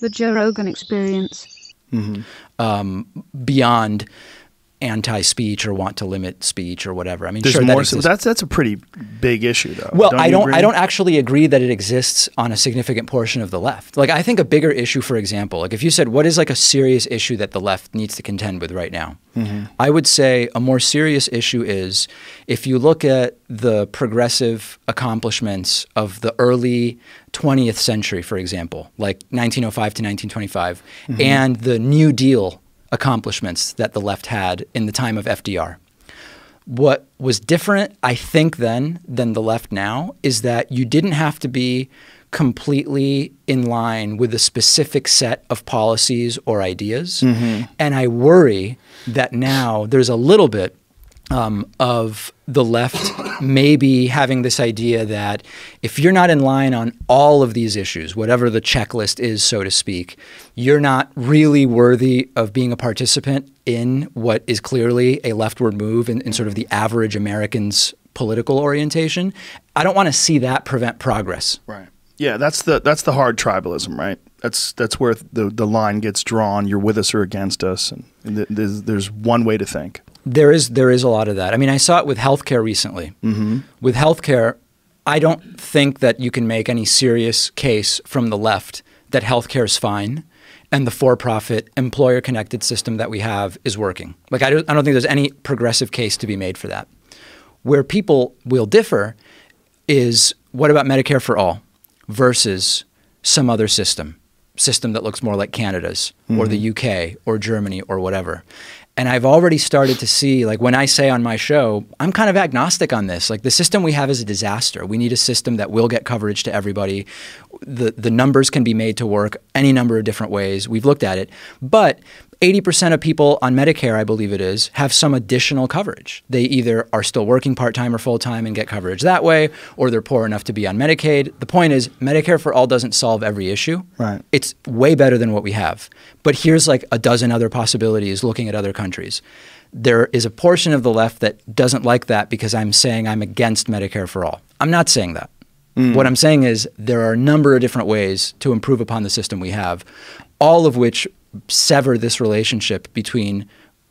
The Joe Rogan Experience. um, beyond anti-speech or want to limit speech or whatever. I mean, There's sure, more. that so that's that's a pretty big issue, though. Well, I don't. I don't actually agree that it exists on a significant portion of the left. Like, I think a bigger issue, for example, like if you said, "What is like a serious issue that the left needs to contend with right now?" Mm-hmm. I would say a more serious issue is if you look at the progressive accomplishments of the early 20th century, for example, like 1905 to 1925, mm-hmm. and the New Deal accomplishments that the left had in the time of FDR what was different, I think, then than the left now is that you didn't have to be completely in line with a specific set of policies or ideas. Mm-hmm. And I worry that now there's a little bit um, of the left maybe having this idea that if you're not in line on all of these issues, whatever the checklist is, so to speak, you're not really worthy of being a participant in what is clearly a leftward move in, in sort of the average American's political orientation. I don't want to see that prevent progress. Right. Yeah, that's the that's the hard tribalism, right? That's that's where the the line gets drawn. You're with us or against us, and, th- there's there's one way to think. There is there is a lot of that. I mean, I saw it with healthcare recently. Mm-hmm. With healthcare, I don't think that you can make any serious case from the left that healthcare is fine and the for-profit employer-connected system that we have is working. Like I don't, I don't think there's any progressive case to be made for that. Where people will differ is what about Medicare for all versus some other system, system that looks more like Canada's or the UK or Germany or whatever. And I've already started to see, like when I say on my show, I'm kind of agnostic on this. Like the system we have is a disaster. We need a system that will get coverage to everybody. The the numbers can be made to work any number of different ways. We've looked at it, but 80% of people on Medicare, I believe it is, have some additional coverage. They either are still working part time or full time and get coverage that way, or they're poor enough to be on Medicaid. The point is, Medicare for all doesn't solve every issue. Right. It's way better than what we have. But here's like a dozen other possibilities looking at other countries. There is a portion of the left that doesn't like that because I'm saying I'm against Medicare for all. I'm not saying that. Mm. What I'm saying is there are a number of different ways to improve upon the system we have, all of which sever this relationship between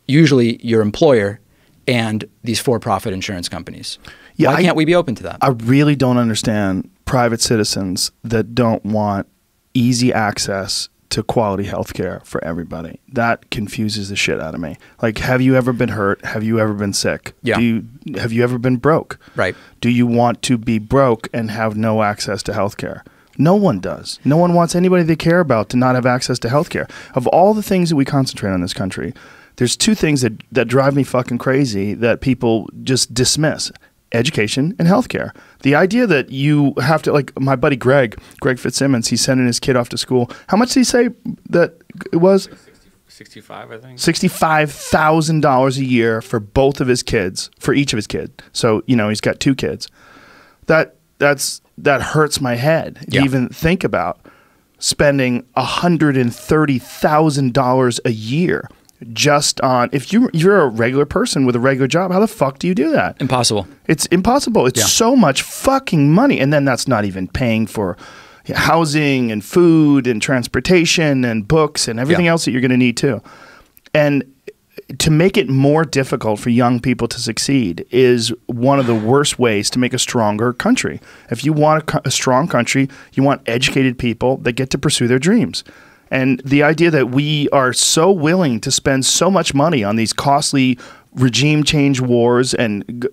usually your employer and these for-profit insurance companies. Yeah, Why can't we be open to that? I really don't understand private citizens that don't want easy access to quality health care for everybody. That confuses the shit out of me. Like, have you ever been hurt? Have you ever been sick? Yeah. Do you, have you ever been broke? Right. Do you want to be broke and have no access to health care? No one does. No one wants anybody they care about to not have access to health care. Of all the things that we concentrate on in this country, there's two things that, that drive me fucking crazy that people just dismiss education and healthcare. The idea that you have to, like my buddy Greg, Greg Fitzsimmons, he's sending his kid off to school. How much did he say that it was? 65, I think. Sixty-five thousand dollars a year for both of his kids, for each of his kids. So you know he's got two kids. That that's that hurts my head. Yeah. To even think about spending hundred and thirty thousand dollars a year just on if you you're a regular person with a regular job. How the fuck do you do that? Impossible. It's impossible. It's Yeah. so much fucking money, and then that's not even paying for housing and food and transportation and books and everything Yeah. else that you're going to need too. And to make it more difficult for young people to succeed is one of the worst ways to make a stronger country. If you want a, a strong country, you want educated people that get to pursue their dreams. And the idea that we are so willing to spend so much money on these costly regime change wars and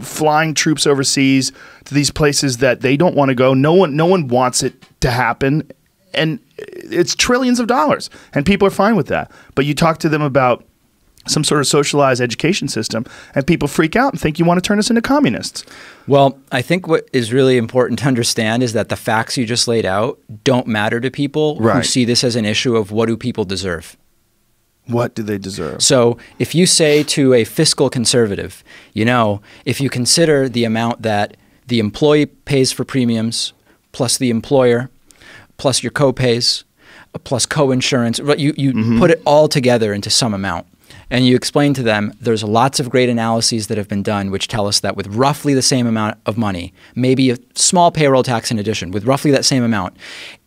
flying troops overseas to these places that they don't want to go. No one, no one wants it to happen, and it's trillions of dollars, and people are fine with that. But you talk to them about some sort of socialized education system, and people freak out and think you want to turn us into communists. Well, I think what is really important to understand is that the facts you just laid out don't matter to people who see this as an issue of what do people deserve. What do they deserve? So if you say to a fiscal conservative, you know, if you consider the amount that the employee pays for premiums, plus the employer, plus your co-pays, plus co-insurance, but you, you mm-hmm. put it all together into some amount. And you explain to them there's lots of great analyses that have been done which tell us that with roughly the same amount of money, maybe a small payroll tax in addition, with roughly that same amount,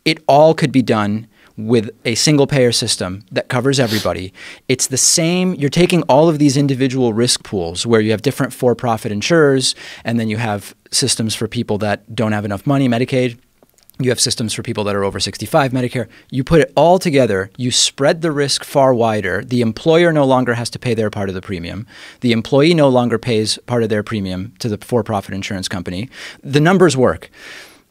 it all could be done with a single payer system that covers everybody. It's the same, you're taking all of these individual risk pools where you have different for profit insurers, and then you have systems for people that don't have enough money, Medicaid. You have systems for people that are over 65, Medicare. You put it all together, you spread the risk far wider. The employer no longer has to pay their part of the premium. The employee no longer pays part of their premium to the for profit insurance company. The numbers work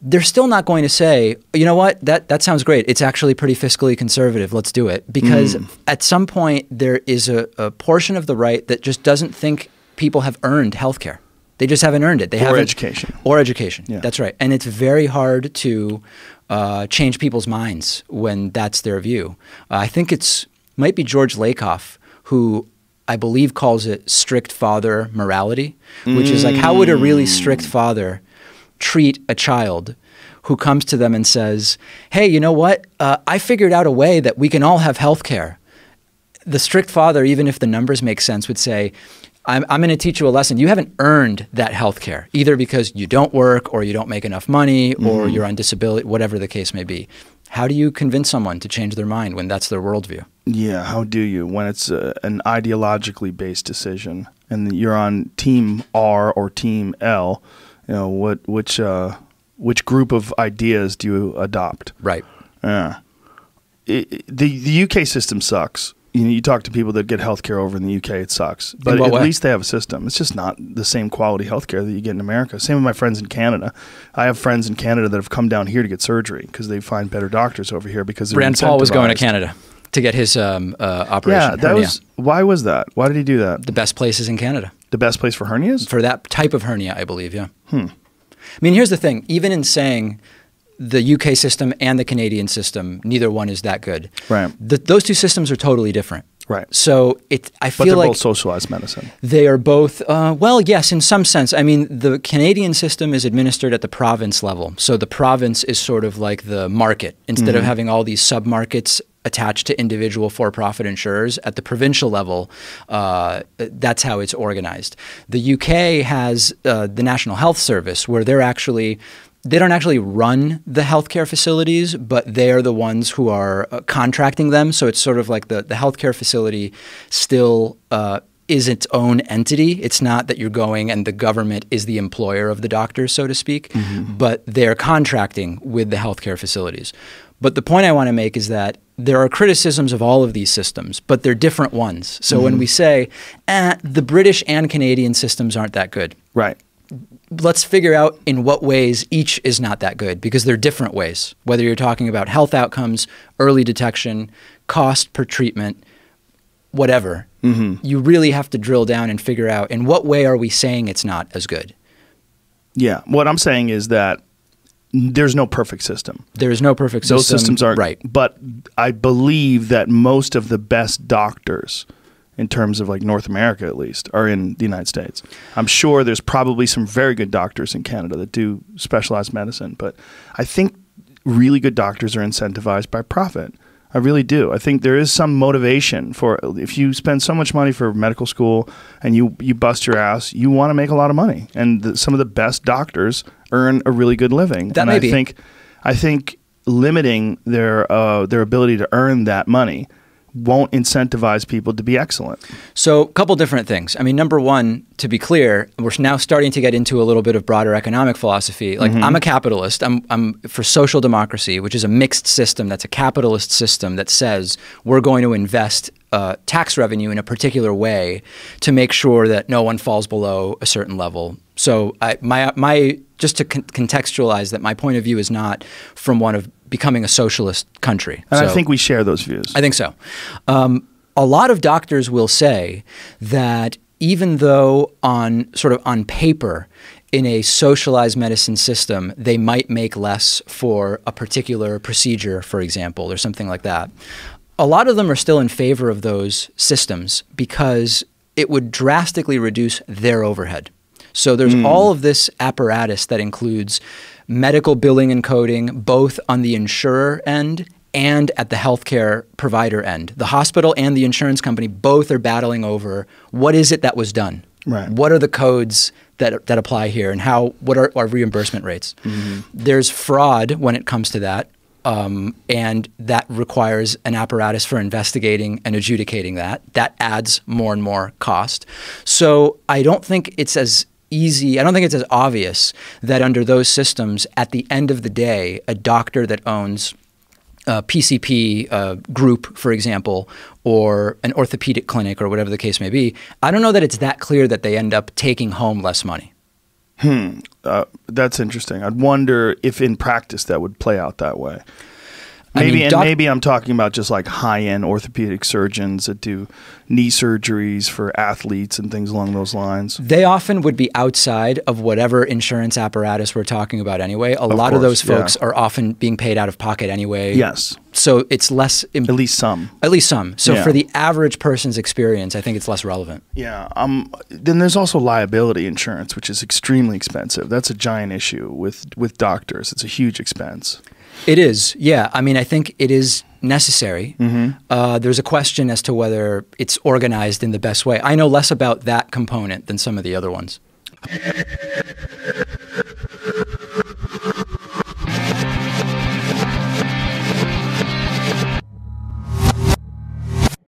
they're still not going to say, you know what, that, that sounds great. It's actually pretty fiscally conservative. Let's do it. Because mm. at some point, there is a, a, portion of the right that just doesn't think people have earned health care. They just haven't earned it. They or haven't, education. Or education. Yeah. That's right. And it's very hard to uh, change people's minds when that's their view. Uh, I think it's might be George Lakoff who I believe calls it strict father morality, which mm. is like how would a really strict mm. father treat a child who comes to them and says, Hey, you know what? Uh, I figured out a way that we can all have health care. The strict father, even if the numbers make sense, would say, I'm, I'm going to teach you a lesson. You haven't earned that health care, either because you don't work or you don't make enough money or mm-hmm. you're on disability, whatever the case may be. How do you convince someone to change their mind when that's their worldview? Yeah, how do you when it's a, an ideologically based decision and you're on team R or team L? you know what which uh, which group of ideas do you adopt? Right. Yeah. It, the the UK system sucks. You know, you talk to people that get healthcare over in the UK, it sucks. But at way? least they have a system. It's just not the same quality healthcare that you get in America. Same with my friends in Canada. I have friends in Canada that have come down here to get surgery because they find better doctors over here because they're Rand Paul was going to Canada to get his um, uh, operation. Yeah, that hernia. was why was that? Why did he do that? The best places in Canada. The best place for hernias? For that type of hernia, I believe, yeah. Hmm. I mean, here's the thing even in saying the UK system and the Canadian system, neither one is that good. Right. The, those two systems are totally different. Right. So it, I feel but they're like both socialized medicine. They are both. Uh, well, yes, in some sense. I mean, the Canadian system is administered at the province level, so the province is sort of like the market. Instead mm-hmm. of having all these sub markets attached to individual for-profit insurers at the provincial level. Uh, that's how it's organized. The UK has uh, the National Health Service, where they're actually they don't actually run the healthcare facilities, but they are the ones who are uh, contracting them. So it's sort of like the the healthcare facility still. Uh, is its own entity. It's not that you're going and the government is the employer of the doctor, so to speak, mm-hmm. but they're contracting with the healthcare facilities. But the point I want to make is that there are criticisms of all of these systems, but they're different ones. So mm-hmm. when we say, eh, the British and Canadian systems aren't that good. Right. Let's figure out in what ways each is not that good because they're different ways. Whether you're talking about health outcomes, early detection, cost per treatment, whatever, mm-hmm. you really have to drill down and figure out in what way are we saying it's not as good. Yeah. What I'm saying is that there's no perfect system. There is no perfect system. Those systems aren't right. But I believe that most of the best doctors, in terms of like North America at least, are in the United States. I'm sure there's probably some very good doctors in Canada that do specialized medicine, but I think really good doctors are incentivized by profit. I really do. I think there is some motivation for if you spend so much money for medical school and you you bust your ass, you want to make a lot of money. And the, some of the best doctors earn a really good living. That and I be. think I think limiting their uh, their ability to earn that money won't incentivize people to be excellent. So, a couple different things. I mean, number one, to be clear, we're now starting to get into a little bit of broader economic philosophy. Like, mm-hmm. I'm a capitalist. I'm, I'm for social democracy, which is a mixed system. That's a capitalist system that says we're going to invest uh, tax revenue in a particular way to make sure that no one falls below a certain level. So, I, my my just to con- contextualize that, my point of view is not from one of becoming a socialist country. And so, I think we share those views. I think so. Um, a lot of doctors will say that even though on sort of on paper in a socialized medicine system they might make less for a particular procedure for example or something like that a lot of them are still in favor of those systems because it would drastically reduce their overhead so there's mm. all of this apparatus that includes medical billing and coding, both on the insurer end and at the healthcare provider end. The hospital and the insurance company both are battling over what is it that was done? Right. What are the codes that, that apply here and how what are our reimbursement rates? Mm-hmm. There's fraud when it comes to that. Um, and that requires an apparatus for investigating and adjudicating that. That adds more and more cost. So I don't think it's as easy, I don't think it's as obvious that under those systems, at the end of the day, a doctor that owns a PCP uh, group, for example, or an orthopedic clinic or whatever the case may be, I don't know that it's that clear that they end up taking home less money. Hmm. Uh, that's interesting. I'd wonder if in practice that would play out that way. Maybe I mean, and doc- maybe I'm talking about just like high end orthopedic surgeons that do knee surgeries for athletes and things along those lines. They often would be outside of whatever insurance apparatus we're talking about anyway. A lot of course, those yeah. folks are often being paid out of pocket anyway. Yes, So it's less, im- at least some. at least some. So Yeah. for the average person's experience, I think it's less relevant. Yeah. Um. Then there's also liability insurance, which is extremely expensive. That's a giant issue with with doctors. It's a huge expense. It is, yeah. I mean, I think it is necessary. Mm-hmm. Uh, there's a question as to whether it's organized in the best way. I know less about that component than some of the other ones.